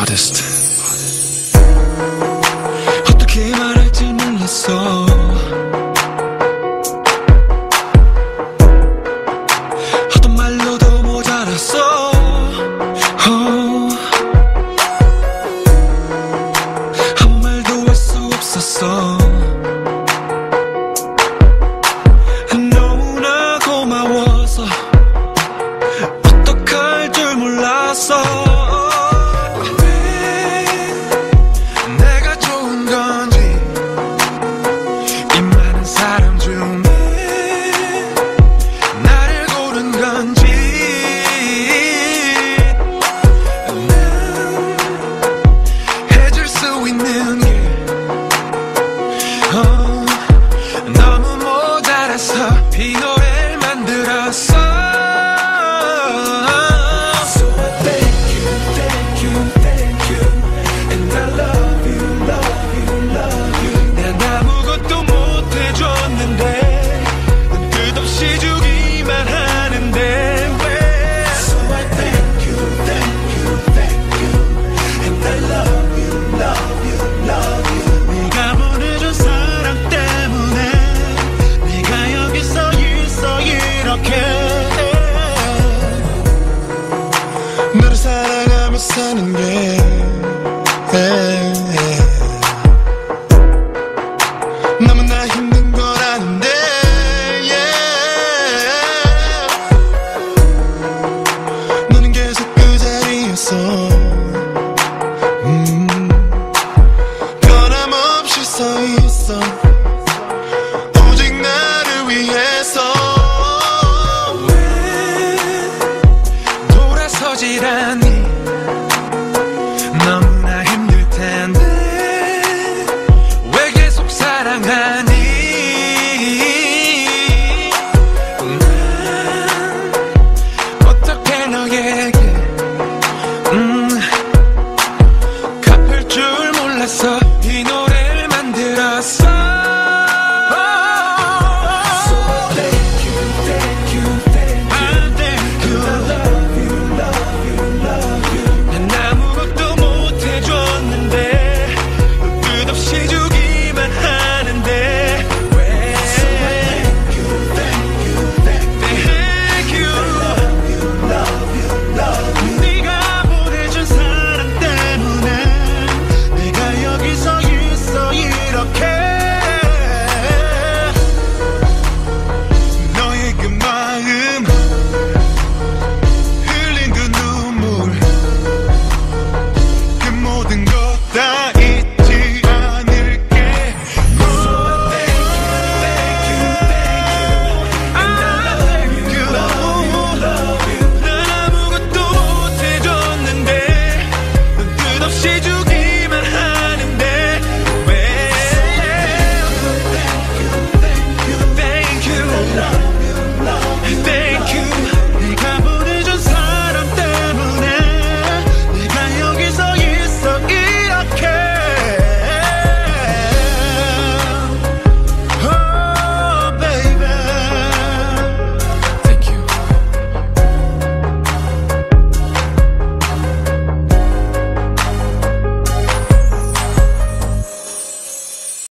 hardest. Si 사는 게 yeah.